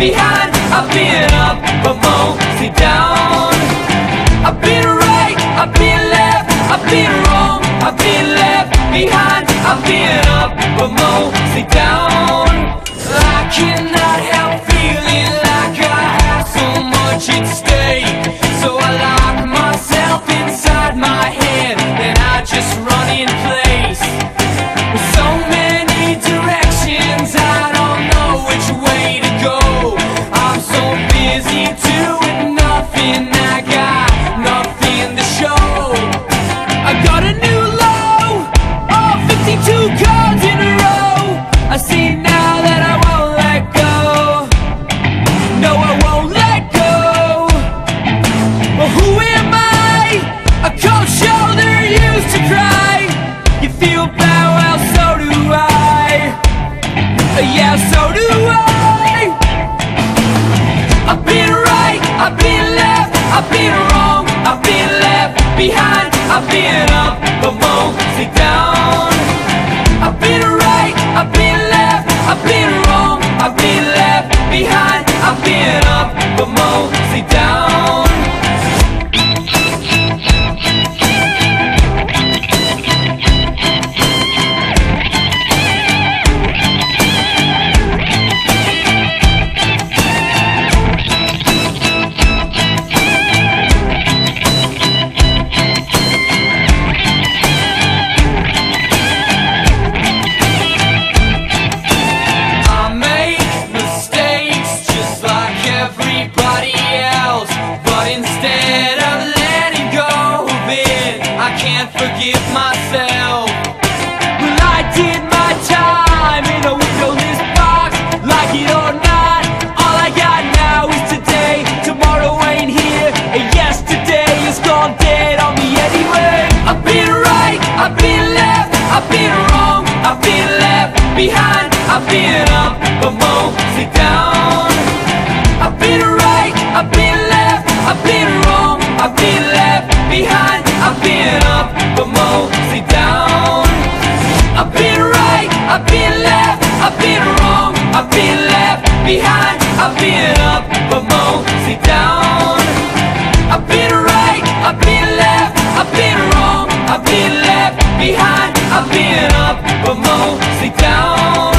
behind, I've been up, but mostly down. I've been right, I've been left, I've been wrong, I've been left behind. I've been up, but mostly down. yeah, so do I. I've been right, I've been left, I've been wrong. I can't forgive myself. behind, I've been up, but mostly down. I've been right, I've been left, I've been wrong, I've been left behind. I've been up, but mostly down.